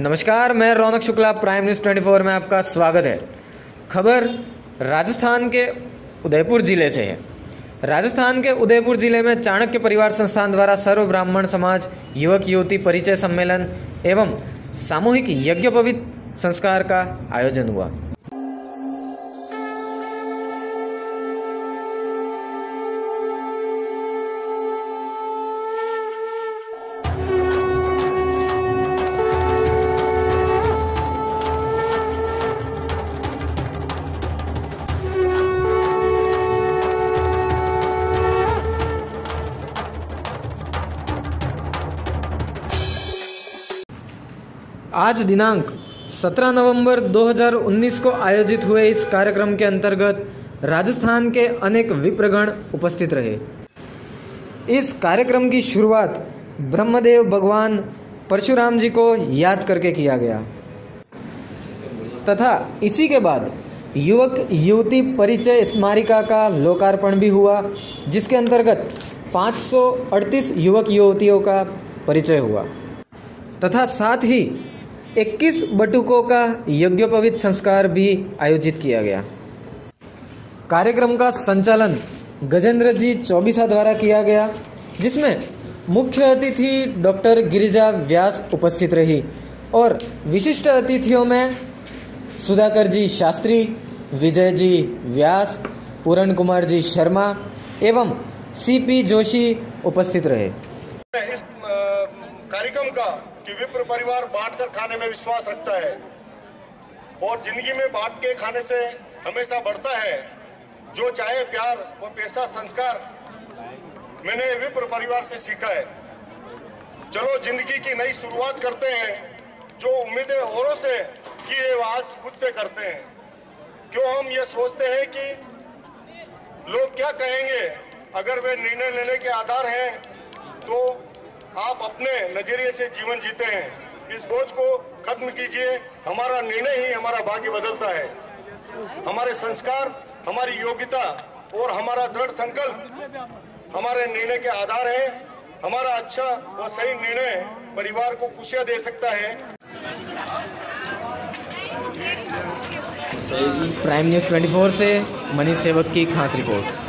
नमस्कार, मैं रौनक Shukla prime news 24 में आपका स्वागत है। खबर राजस्थान के उदयपुर ज़िले से है। राजस्थान के उदयपुर ज़िले में चाणक्य परिवार संस्थान द्वारा सर्व ब्राह्मण समाज, युवक, युवती परिचय सम्मेलन एवं सामूहिक यज्ञोपवित संस्कार का आयोजन हुआ। आज दिनांक 17 नवंबर 2019 को आयोजित हुए इस कार्यक्रम के अंतर्गत राजस्थान के अनेक विप्रगण उपस्थित रहे। इस कार्यक्रम की शुरुआत ब्रह्मदेव भगवान परशुराम जी को याद करके किया गया। तथा इसी के बाद युवक युवती परिचय स्मारिका का लोकार्पण भी हुआ, जिसके अंतर्गत 538 युवक युवतियों का परिचय हुआ। तथा साथ ही 21 बटुकों का यज्ञोपवित संस्कार भी आयोजित किया गया। कार्यक्रम का संचालन गजेंद्र जी चौबीसा द्वारा किया गया, जिसमें मुख्य अतिथि डॉक्टर गिरिजा व्यास उपस्थित रही और विशिष्ट अतिथियों में सुधाकर जी शास्त्री, विजय जी व्यास, पूरण कुमार जी शर्मा एवं सीपी जोशी उपस्थित रहे इस कार्यक्रम का कि विप्र परिवार बांटकर खाने में विश्वास रखता है और ज़िंदगी में बांट के खाने से हमेशा बढ़ता है। जो चाहे प्यार व पैसा संस्कार मैंने विप्र परिवार से सीखा है। चलो ज़िंदगी की नई शुरुआत करते हैं। जो उम्मीदें औरों से की है आज खुद से करते हैं। क्यों हम ये सोचते हैं कि लोग क्या कहेंगे? अगर वे निर्णय लेने के आधार हैं तो आप अपने नज़रिए से जीवन जीते हैं। इस बोझ को खत्म कीजिए। हमारा निर्णय ही हमारा भाग्य बदलता है। हमारे संस्कार, हमारी योग्यता और हमारा दृढ़ संकल्प हमारे निर्णय के आधार है। हमारा अच्छा व सही निर्णय परिवार को खुशियाँ दे सकता है। प्राइम न्यूज़ 24 से मनीष सेवक की खास रिपोर्ट